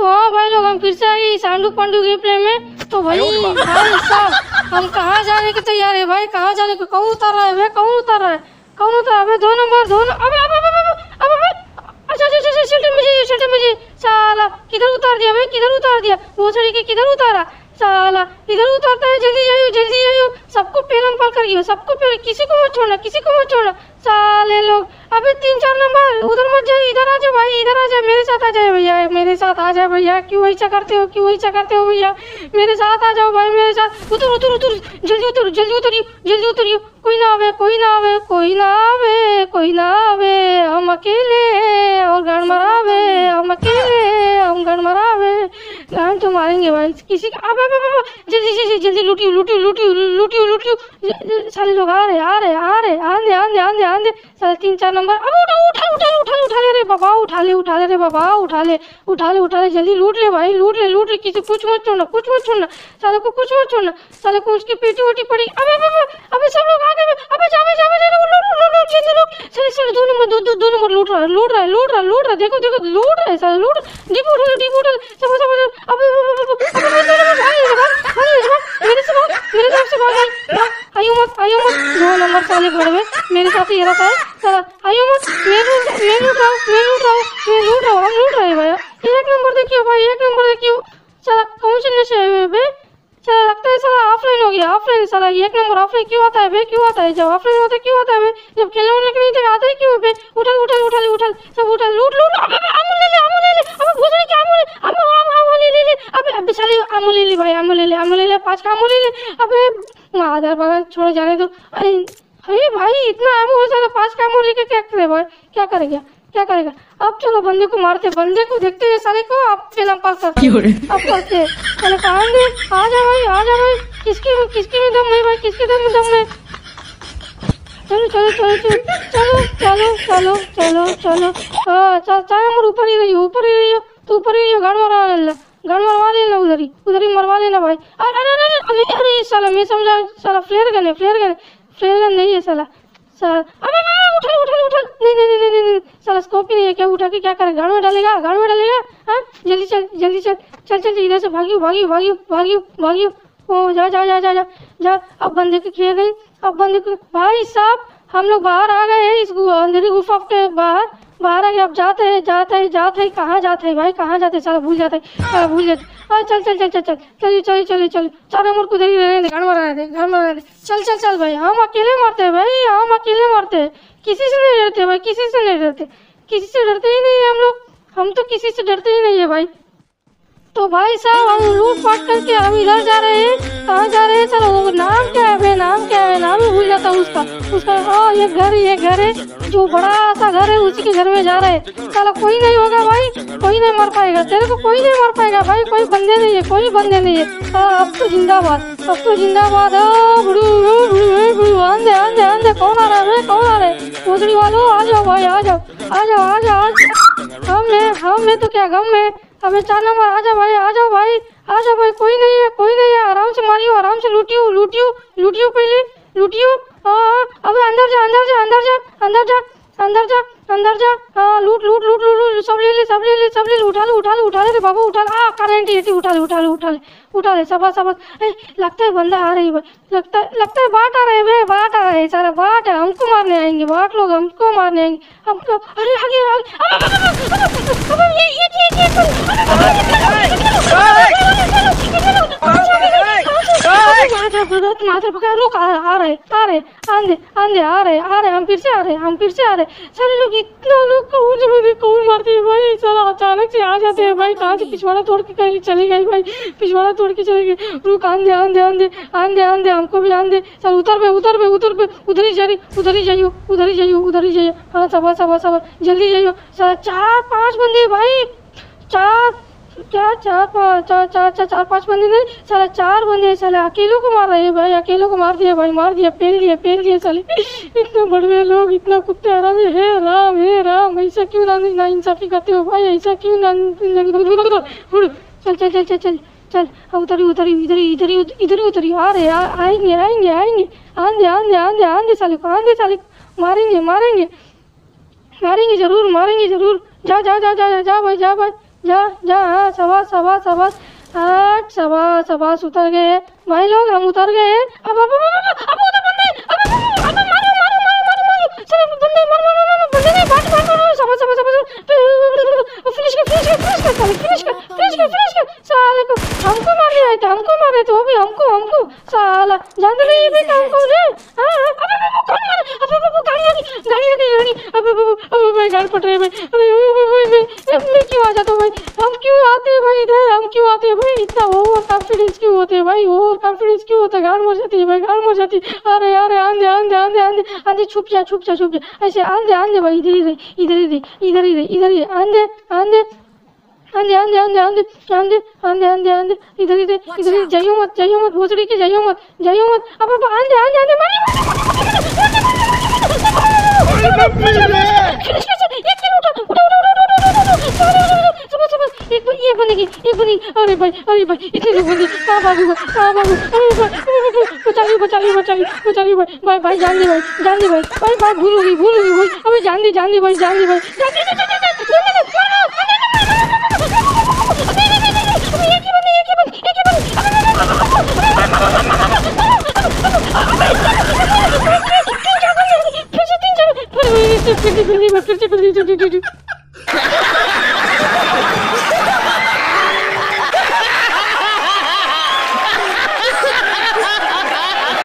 तो हाँ भाई लोग हम फिर से आ गए सांडू पांडू गेम प्ले में। तो भाई भाई। साहब हम कहाँ जाने के तैयार है भाई? कहाँ जाने को कौन उतर रहा है भाई? कौन उतर रहा है? कौन उतर रहा है? दो नंबर दो अबे अबे अबे अबे अबे अबे अच्छा अच्छा अच्छा शेल्टर में जाइए शेल्टर में जाइए। साला किधर उतार दिया भाई? किधर उतार दिया? वो सड़ी के किधर उतारा? साला इधर उतारता है जल्दी जाइयो जल्दी जाइयो। सबको पाल करियो सबको किसी को मत छोड़ना किसी को मत छोड़ना। साले लोग अबे तीन चार नंबर, उधर मत जाइए, इधर आ जाओ भाई, इधर आ जाओ, मेरे साथ आ जाए भैया, मेरे साथ आ जाए भैया, क्यों ऐसा करते हो, क्यों ऐसा करते हो भैया? मेरे साथ आ जाओ भाई, मेरे साथ उतर उतर उतर जल्दी उतर, जल्दी उतरियो जल्दी उतरियो, कोई ना आवे, कोई ना आवे, कोई ना आवे, कोई ना आवे, हम अकेले और गण मरावे, हम अकेले हम गण मरावे। गण तो मारेंगे भाई। किसी का अबे अबे अबे, जल्दी जल्दी जल्दी लूटियो लूटियो लूटियो ज- ज- साले लोग आ रहे आ रहे आ रहे आंधे आंधे आंधे आंधे। साले तीन चार नंबर। अब उठा उठा उठा उठा उठा ले रे बाबा उठा ले उठा ले रे बाबा उठा ले उठा ले उठा ले जल्दी लूट ले भाई लूट ले लूट ले। किसी कुछ मत छोड़ना कुछ मत छोड़ना। साले को कुछ मत छोड़ना। साले को उसकी पेटी वोटी पड़ी। अबे अबे अबे सब लोग आ गए अबे जावे जावे लो लूट लूट लूट जल्दी लूट साले साले दो नंबर दो दो नंबर लूट रहा है लूट रहा है लूट रहा है लूट रहा है। देखो देखो लूट रहा है साले लूट डीप उठा लो सब सब मेरे से से भाग भाग आइयो मत आइयो मत दो नंबर साले बड़वे मेरे साथ ही रहता है साला आइयो मत मैं लूट मैं लूट रहा हूँ मैं लूट रहा हूँ मैं लूट रहा हूँ हम लूट रहे हैं भैया एक नंबर देखियो भाई एक नंबर देखियो साला कौन से नशे हुए बे साला लगता है साला ऑफलाइन हो गया ऑफलाइन साला एक नंबर ऑफलाइन क्यों आता है बे क्यों आता है जब ऑफलाइन होता है क्यों आता है जब खेलने वाले के नहीं आता है क्यों बे उठल उठल उठल उठल सब उठल लूट लूट अबे अबे अमूल ले ले अमूल ले ले अबे भूसड़ी के अमूल अमूल अमूल अमूल ले ले ले साले अमूल ले ले भाई अमूल ले ले अमूल ले ले पाँच का अमूल ले ले। अबे आधार बगल छोड़ जाने दो। अरे अरे भाई इतना अमूल साला पाँच का अमूल लेके क्या करे भाई? क्या करेगा? क्या करेगा? अब चलो बंदे को मारते बंदे को देखते हैं साले को अब फ़िल्म पास अब करते हैं। चलो कहाँ दे आ जा भाई आ जा भाई। किसकी किसकी में दम है भाई किसके दम में दम है चलो चलो चलो चलो चलो चलो चलो चलो हाँ चल चाहे हम ऊपर ही रहियो ऊपर ही रहियो। तो ऊपर ही रहियो गाड़ मरवा लेना गाड़ मरवा लेना उधर ही मरवा लेना भाई। अरे अरे अरे अरे अरे साला मैं समझा साला फ्लेयर गन है फ्लेयर गन फ्लेयर गन नहीं है साला। साला अबे अबे, उठल उठल उठल। नहीं नहीं नहीं नहीं साला स्कोप ही नहीं है। क्या उठा के क्या करेगा? गाड़ में डालेगा? गाड़ में डालेगा? हाँ? जल्दी चल जल्दी चल चल चल इधर से भागियो भागियो भागियो भागियो भागियो। ओ जा जा जा जा जा अब बंदे की खेल गई अब बंदे को भाई साहब हम लोग बाहर आ गए हैं इस अंधेरी गुफा के बाहर। बाहर आ गए, अब जाते हैं जाते हैं जाते हैं। कहाँ जाते हैं भाई? कहाँ जाते हैं? सारा भूल जाते हैं, साला भूल जाते हाँ। चल चल चल चल चल। चलिए चलिए चलिए चार नंबर को इधर ही रहने घर में रहने घर में रहने चल चल चल भाई, हम अकेले मरते हैं भाई, हम अकेले मरते हैं। किसी से नहीं डरते भाई, किसी से नहीं डरते। किसी से डरते ही नहीं है हम लोग। हम तो किसी से डरते ही नहीं है भाई। तो भाई साहब, हम लूट पाट करके हम इधर जा रहे हैं। कहाँ जा रहे हैं सर नाम क्या है उसका उसका हाँ ये घर ये घर है जो बड़ा सा घर है उसी के घर में जा रहे हैं। साला कोई नहीं होगा भाई कोई नहीं मर पाएगा तेरे को कोई नहीं मर पाएगा भाई कोई बंदे नहीं है कोई बंदे नहीं है। हाँ, अब तो जिंदाबाद अब तो जिंदाबाद हाँ, आंधे आंधे आंधे कौन आ रहा है कौन आ रहा है? भोसड़ी वालों आ जाओ भाई आ जाओ आ जाओ आ जाओ आ हम में हम में तो क्या गम में अबे चार नंबर आ जाओ भाई आ जाओ भाई आ जाओ भाई कोई नहीं है कोई नहीं है आराम से मारियो आराम से लूटियो लूटियो लूटियो पहले लूटियो। हाँ हाँ, अबे अंदर जा अंदर जा अंदर जा अंदर जा अंदर जा अंदर जा हाँ लूट लूट लूट लूट सब ले ले सब ले ले सब ले उठा ले उठा ले उठा ले बाबू उठा ले करंट ही उठा ले उठा ले उठा ले उठा ले सबा सबा लगता है बंदा आ रही है लगता है लगता है बाट आ रहे हैं बे बाट आ रहे हैं सारा बाट है हमको मारने आएँगे बाट लोग हमको मारने आएँगे हमको अरे आगे आगे ये ये ये माथा भगत लोग आ रहे आ रहे आंधे आंधे आ रहे आ रहे हम फिर से आ रहे हम फिर से आ रहे सारे लोग इतना लोग कौन ज़रूरी कौन मारते हैं भाई साला अचानक से आ जाते हैं भाई कहाँ से पिछवाड़ा तोड़ के कहीं चले गए भाई पिछवाड़ा तोड़ के चले गए रुक आंधे आंधे आंधे आंधे आंधे हमको भी आंधे सर उतर पे उतर पे उतर पे उधर ही जा रही उधर ही जाइयो उधर ही जाइयो उधर ही जाइयो हाँ सबर सबर सबर जल्दी जाइयो साला चार पाँच बंदे भाई चार क्या चार पाँच चार चार चार चार पाँच बंदे नहीं साला चार बंदे हैं साले अकेलों को मार रहे हैं भाई अकेलों को मार दिया भाई मार दिया पेल दिया पेल दिया साले इतने बड़े लोग इतना कुत्ते हरा में हे राम हे राम ऐसा क्यों ना ना इंसाफी करते हो भाई ऐसा क्यों ना चल चल चल चल चल चल उतरी उतरी इधर ही इधर ही इधर ही उतरी आ रहे आएँगे आएँगे आएँगे आंधे आंधे आंधे आंधे साले को आंधे साले मारेंगे मारेंगे मारेंगे ज़रूर मारेंगे ज़रूर जा जा जा जा, जा भाई जा भाई जा जा शाबाश शाबाश शाबाश आठ शाबाश शाबाश उतर गए। भाई लोग, हम उतर गए। अब अब अब अब उधर बंदे, अब अब अब मारो मारो मारो मारो मारो। चलो, बंदे, मारो मारो मारो, बंदे नहीं भाग भाग मारो शाबाश शाबाश शाबाश फिनिश कर फिनिश कर फिनिश कर, साले फिनिश कर फिनिश कर फिनिश कर। साले को हमको मार दिया था, हमको मारे थे, वो भी हमको हमको। साला, जान ले ये भी काम को रे हाँ अब अब अब कौन मारे अब अब अब गाड़ी आ गई गाड़ी आ गई गाड़ी अब अब अब अब भाई गाड़ी पट रहे भाई अरे मैं क्यों आ जाता हूँ भाई हम क्यों आते हैं भाई इधर हम क्यों आते हैं भाई इतना ओवर कॉन्फिडेंस क्यों होते हैं भाई कॉन्फिडेंस क्यों होता है गाड़ मर जाती है भाई गाड़ मर जाती है अरे अरे आंधे आंधे आंधे आंधे आंधे छुप जा छुप जा छुप जा ऐसे आंधे आंधे भाई इधर ही रहे इधर ही रहे इधर ही रहे इधर ही आंधे आंधे आंधे आंधे आंधे आंधे आंधे आंधे आंधे आंधे इधर ही रहे इधर ही जाइयो मत जाइयो मत भोसड़ी के जाइयो मत जाइयो मत अब अब आंधे आंधे आंधे मारिए फिनिश कर सर एक किलो उठा उठा उठा उठा उठा उठा उठा उठा सुबह सुबह एक बन एक बनेगी एक बनेगी अरे भाई अरे भाई इतने लोग बंदी कहाँ भागू कहाँ भागू अरे भाई बचा ली बचा ली बचा ली बचा ली भाई भाई भाई जान दे भाई जान दे भाई भाई भाई भूल गई भूल गई भाई अबे जान दे जान दे भाई जान दे भाई ही ही ही फिर से फिर से फिर से